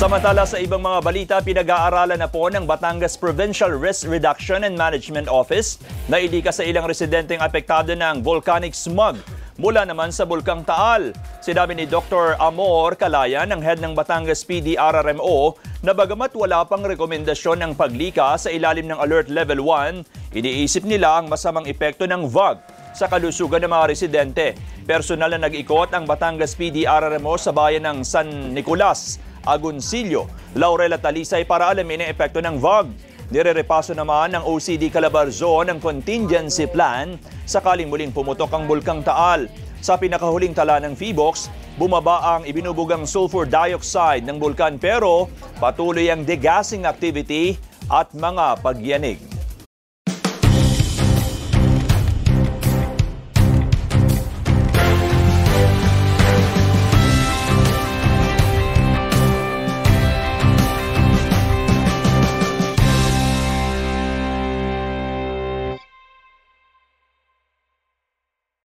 Samantala sa ibang mga balita, pinag-aaralan na po ng Batangas Provincial Risk Reduction and Management Office na ilika sa ilang residenteng apektado ng volcanic smog mula naman sa Bulkang Taal. Sinabi ni Dr. Amor Kalayan, ang head ng Batangas PD RRMO, na bagamat wala pang rekomendasyon ng paglika sa ilalim ng Alert Level 1, iniisip nila ang masamang epekto ng VOG sa kalusugan ng mga residente. Personal na nag-ikot ang Batangas PD RRMO sa bayan ng San Nicolas, Agoncillo, Laurel at Talisay para alamin ang epekto ng VOG. Nire-repaso naman ng OCD Calabarzon ang contingency plan sakaling muling pumutok ang Bulkang Taal. Sa pinakahuling tala ng PHIVOX, bumaba ang ibinubugang sulfur dioxide ng bulkan pero patuloy ang degassing activity at mga pagyanig.